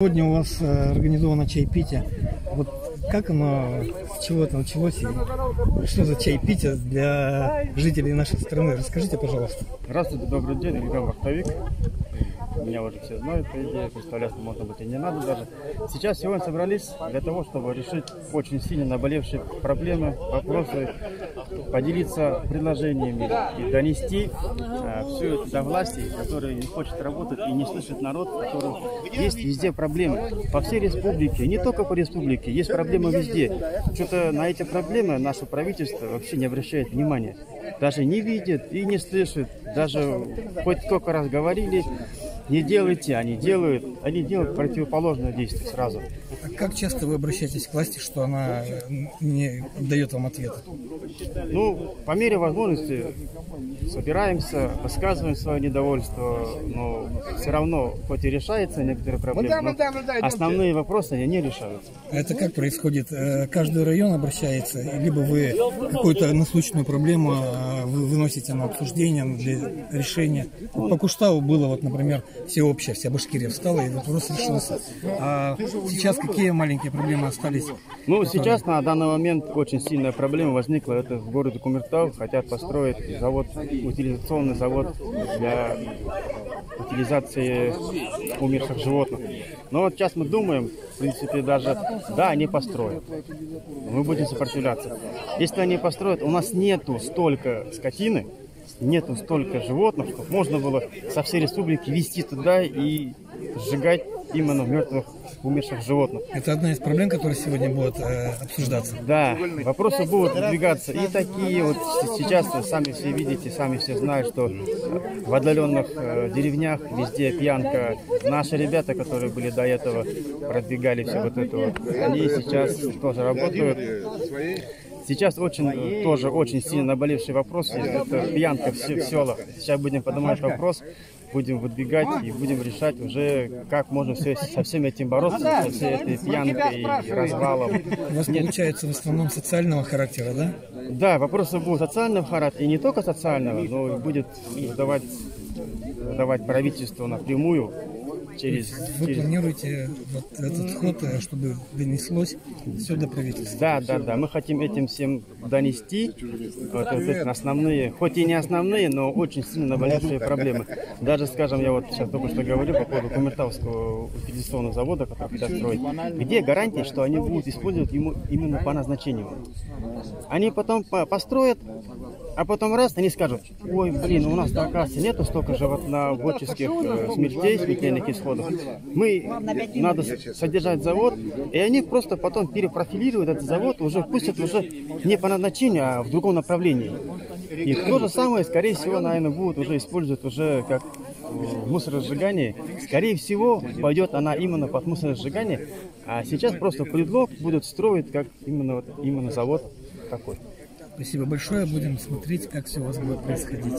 Сегодня у вас э, организовано чайпитие. Вот как оно, с чего это началось и что за чайпитие для жителей нашей страны? Расскажите, пожалуйста. Здравствуйте, добрый день, Ильгам Вахтовик. Меня уже все знают, по идее, представляться, можно быть, и не надо даже. Сейчас сегодня собрались для того, чтобы решить очень сильно наболевшие проблемы, вопросы, поделиться предложениями и донести а, все это до власти, которые не хочет работать и не слышит народ, который есть везде проблемы. По всей республике, не только по республике, есть проблемы везде. Что-то на эти проблемы наше правительство вообще не обращает внимания. Даже не видит и не слышит. Даже хоть сколько раз говорили, не делайте, они делают, они делают противоположное действие сразу. А как часто вы обращаетесь к власти, что она не дает вам ответа? Ну, по мере возможности собираемся, высказываем свое недовольство, но все равно, хоть и решается некоторые проблемы, но основные вопросы они не решаются. А это как происходит? Э, каждый район обращается, либо вы какую-то насущную проблему э, вы выносите на обсуждение для решения? По Куштаву было, вот, например, всеобщее, вся Башкирия встала, и вопрос решился. А сейчас какие маленькие проблемы остались? Ну, сейчас на данный момент очень сильная проблема возникла. Это в городе Кумертау хотят построить завод, утилизационный завод для утилизации умерших животных. Но вот сейчас мы думаем, в принципе, даже, да, они построят. Мы будем сопротивляться. Если они построят, у нас нету столько скотины, нету столько животных, чтобы можно было со всей республики везти туда и сжигать именно мертвых, умерших животных. Это одна из проблем, которые сегодня будут э, обсуждаться. Да, вопросы будут двигаться. И такие вот сейчас сами все видите, сами все знают, что в отдаленных э, деревнях везде пьянка. Наши ребята, которые были до этого, продвигали все вот это вот, они сейчас тоже работают. Сейчас очень, тоже очень сильно наболевший вопрос, это пьянка в, в селах. Сейчас будем поднимать вопрос, будем выдвигать и будем решать уже, как можно все, со всем этим бороться, со всей этой пьянкой и развалом. У вас Нет. получается в основном социального характера, да? Да, вопросы будут социального характера, и не только социального, но будет давать, давать правительству напрямую через... Вы через... планируете вот этот ход, э, чтобы донеслось все до правительства? Да, да, да. Мы хотим этим всем донести вот, вот эти основные, хоть и не основные, но очень сильно наболевшие проблемы. Даже, скажем, я вот сейчас только что говорю по поводу Кумертауского утилизационного завода, который хотят строить. Где гарантия, что они будут использовать ему именно по назначению? Они потом построят, а потом раз, они скажут, ой, блин, у нас, оказывается, нету столько животноводческих э, смертей, смертельных исходов. Мы, надо содержать завод, и они просто потом перепрофилируют этот завод, уже пустят уже не по назначению, а в другом направлении. И то же самое, скорее всего, наверное, будут уже использовать уже как в мусоросжигании. Скорее всего, пойдет она именно под мусоросжигание, а сейчас просто предлог будут строить как именно, вот, именно завод такой. Спасибо большое. Будем смотреть, как все у вас будет происходить.